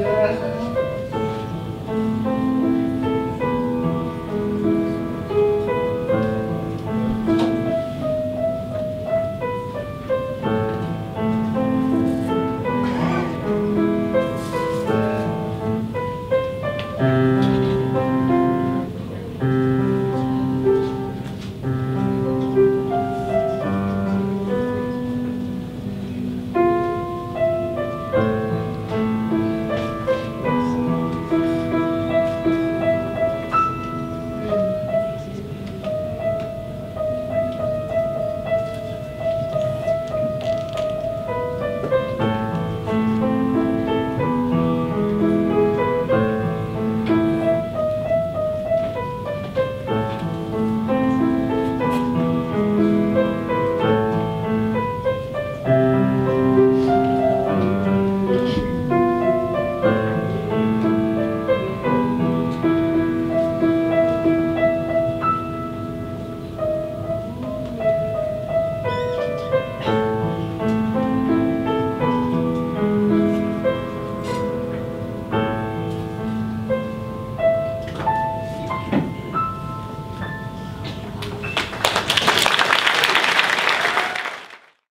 Yeah.